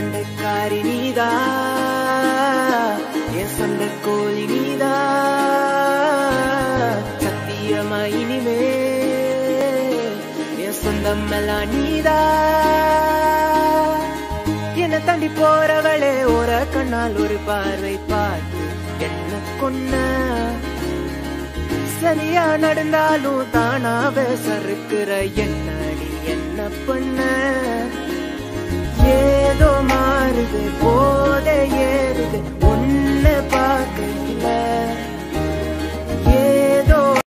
சண்டைக்காரி நீதா என் சண்டை கோழி நீதா. சத்தியமா இனிமே என் சொந்தம் எல்லாம் நீதா. என்ன தாண்டி போறவளே ஒரு கண்ணால் ஒரு பார்வை பார்த்து என்ன கொன்ன? சரியா நடந்தாலும் தானாவே சறுக்குற என்னடி என்ன பண்ண?